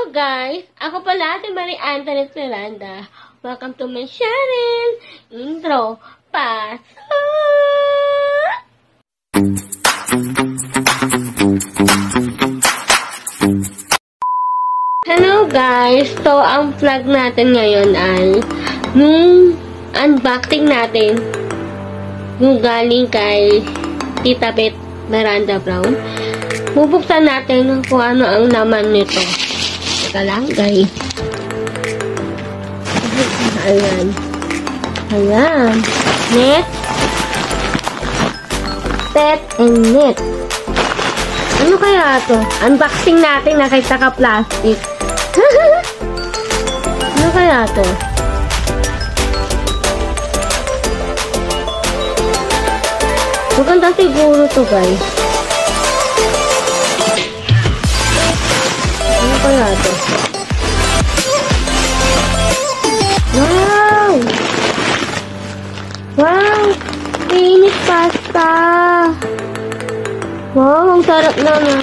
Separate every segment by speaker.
Speaker 1: Hello guys! Ako pala si Marie Antoinette Miranda. Welcome to my channel! Intro! Pasok! Hello guys! So, ang vlog natin ngayon ay nung unboxing natin yung galing kay Tita Beth Miranda Brown. Bubuksan natin kung ano ang laman nito. Teka lang, guys. Ayan. Ayan. Net. Pet and net. Ano kaya to? Unboxing natin nakita ka plastic. ano kaya to? Maganda siguro to guys. Kaya to? Wow! Wow! Finish pasta! Wow, ang sarap naman.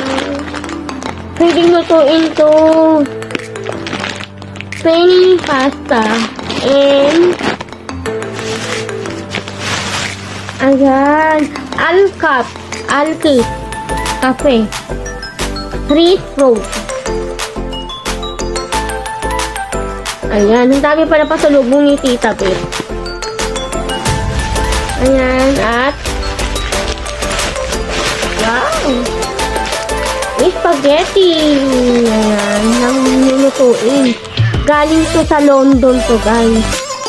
Speaker 1: Pwedeng lutuin to. Plain pasta. And, ayan, Alcap, Alki, Cafe, Free Fruit. Ayan, ang dami pala pasalubong ni Tita Pet. Ayan, at Wow! Spaghetti! Ayan, nang nilutuin. Galing to sa London to, guys.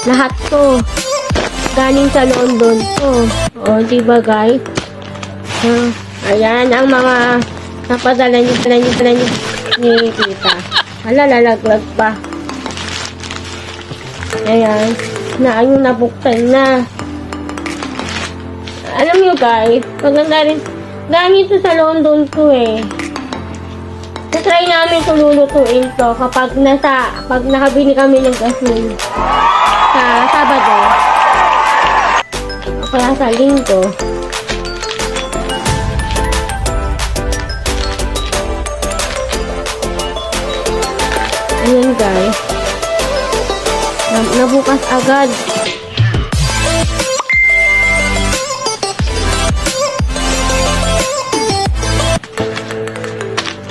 Speaker 1: Lahat to. Galing sa London to. O, diba, guys? Uh, ayan, ang mga napadala niyo, padala niyo, padala niyo ni Tita. Hala, lalaglag pa. Ayan. Na, yung nabuksan na. Alam niyo, guys, maganda rin Galing ito sa London to eh. Tatry namin ito lulutuin to kapag nasa, pag nakabili kami ng gasol sa Sabado. O kaya sa Linggo. Nabukas agad.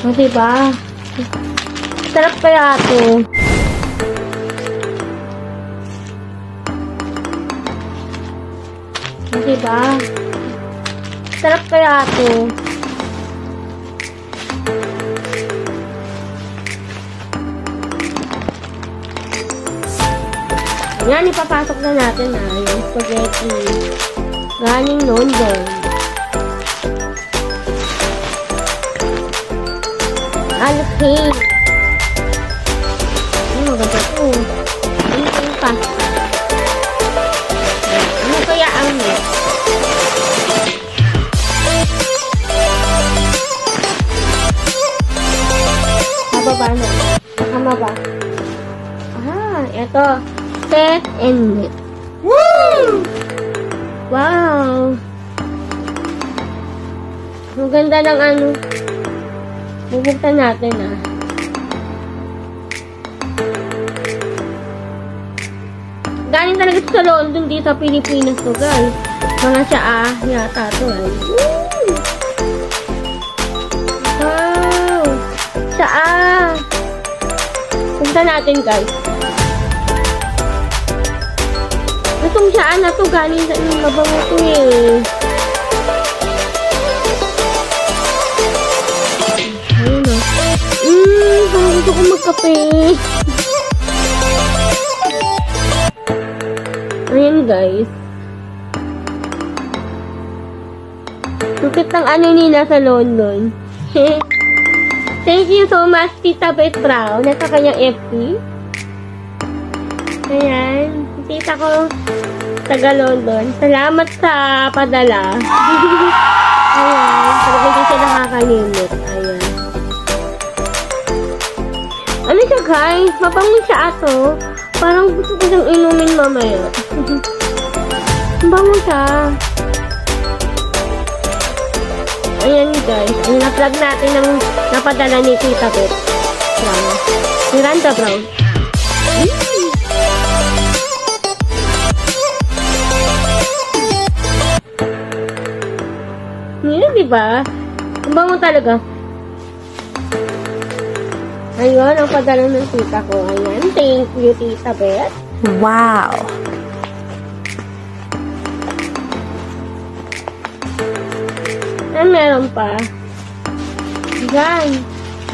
Speaker 1: O, diba? Sarap kaya ito. O, diba? Sarap kaya ito. Yan, ipapasok na natin na yung spaghetti. Galing London. Alpin. Ano maganda to? Ano yung pasta? Ano kaya ang net? Bababa na. Nakama ba? Ah, ito. Set and net. Woo! Wow! Ang ganda ng ano. Bubuksan natin ah. Galing talaga ito sa London dito sa Pilipinas to guys. Mga siya ah, yata to eh. Wow! Siya ah! Buksan natin guys. Itong siya na to galing sa yung mabango to eh. Mmm, parang gusto ko magkape. Ayan guys. Lukit ng ano nila sa London. Thank you so much, Tita at sa kanyang FP. Ayan. Tita ko, taga London. Salamat sa padala. Ayan. Talaga hindi siya nakakalimit. Ayan. Ano siya guys? Mabango siya ato. Parang gusto ko siyang inumin mamaya. Mabango siya. Ayan guys. Ang na-plug natin ng napadala ni Tita Beth. Salamat. Miranda Brown. Yun, di ba? Ang bango talaga. Ayun, ang padala ng tita ko. Ayan, thank you, tita Beth.
Speaker 2: Wow.
Speaker 1: Ah, meron pa. Yan.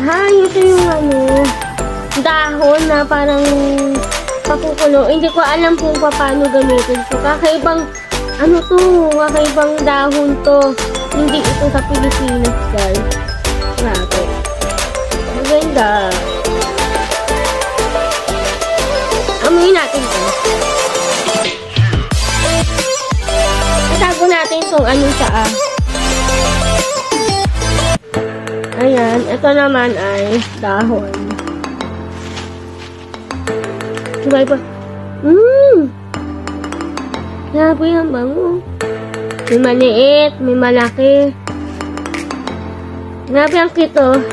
Speaker 1: Ha, ito yung ano, dahon na parang pakukulo. Hindi ko alam kung paano gamitin to. Kakaibang, ano to, kakaibang dahon to. Hindi ito sa Pilipinas, guys. Grabe. Maganda. Amuyin natin to. Itago natin itong ano sa ah. Ayan, ito naman ay dahon. Diba iba? Mmm! Grabe ang bango. May maliit, may malaki. Grabe ang kito.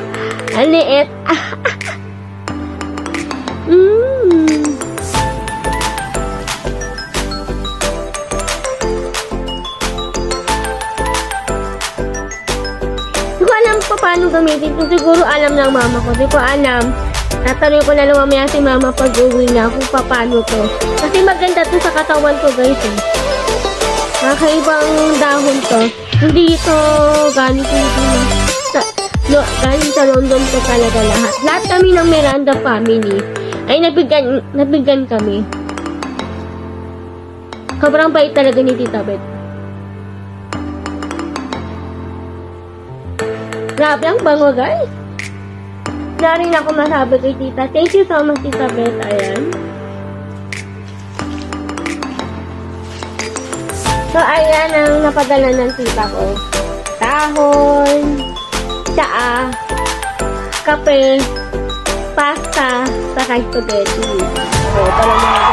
Speaker 1: Ang liit. Mmm! Hindi ko alam pa paano gamitin. Kung siguro alam ng mama ko. Hindi ko alam. Tatanungin ko na lang mamaya si mama pag uwi na kung paano to. Kasi maganda to sa katawan ko guys eh. Kakaibang dahon to. Hindi ito galing Pilipinas. Sa, no, galing sa London to talaga lahat. Lahat kami ng Miranda family ay nabigyan, nabigyan kami. Sobrang bait talaga ni Tita Beth. Grabe ang bango, guys. Wala rin ako masabi kay tita. Thank you so much, tita Beth. Ayan. So, ayan ang napadala ng tita ko. Tahon, tsaa, kape, pasta, saka spaghetti. So, ito lang mga.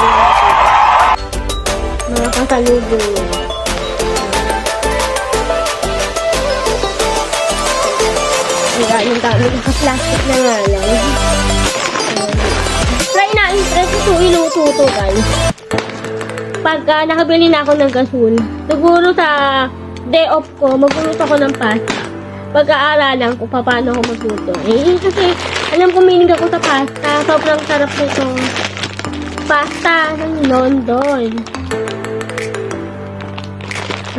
Speaker 1: Mga kasalubong niya. Wala yung dami. Naka-plastic na nga lang. Try na interest ito iluto to guys. Pagka nakabili na ako ng gasol, siguro sa day off ko, magluluto ako ng pasta. Pag-aaralan ko pa paano ako magluto. Eh, kasi alam ko minig ako sa pasta. Sobrang sarap nito. Pasta ng London.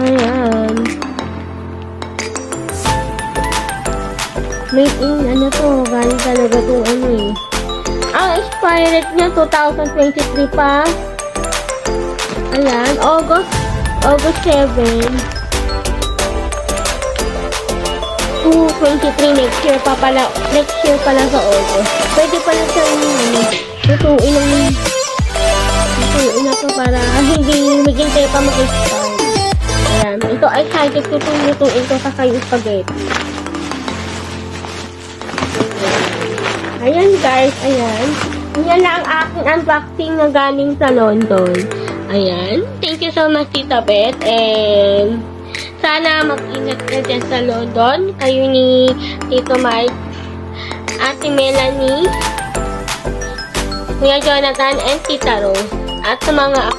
Speaker 1: Ayan. Made in, ano to, galing talaga to, ano eh. Ang expired niya, 2023 pa. Ayan, August, August 7. 223 next year pa pala, next year pala sa August. Pwede pala siyang, ano, lutuin ng, lutuin na to para hindi maghintay pa mag-expire. Ayan, ito ay itong lutuin ko sa kayo spaghetti. Ayan guys, ayan. Yan na ang aking unboxing na galing sa London. Ayan. Thank you so much, Tita Beth. And sana mag-ingat ka dyan sa London. Kayo ni Tito Mike, Ate Melanie, Kuya Jonathan, and Tita Rose. At sa mga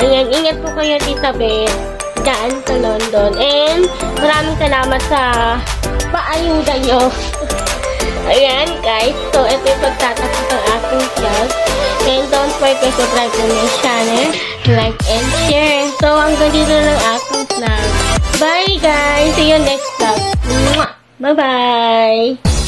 Speaker 1: Ayan, ingat po kayo, Tita Beth, daan sa London. And maraming salamat sa paayuda nyo. Ayan, guys. So, ito yung pagtatapos ng aking vlog. And don't forget to subscribe to my channel, like and share. So, hanggang dito na ng aking vlog. Bye, guys! See you next vlog. Bye-bye!